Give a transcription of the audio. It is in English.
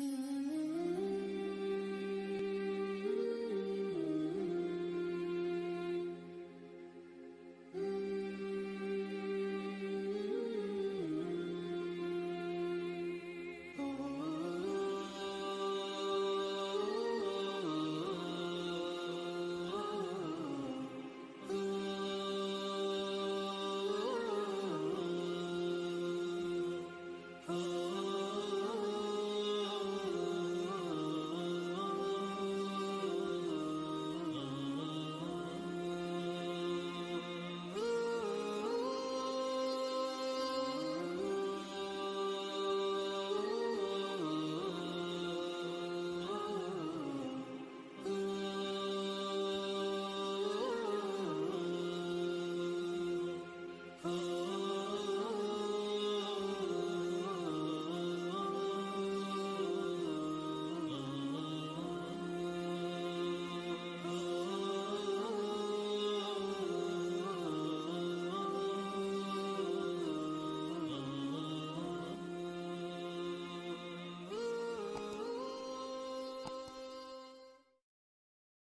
Mm-hmm.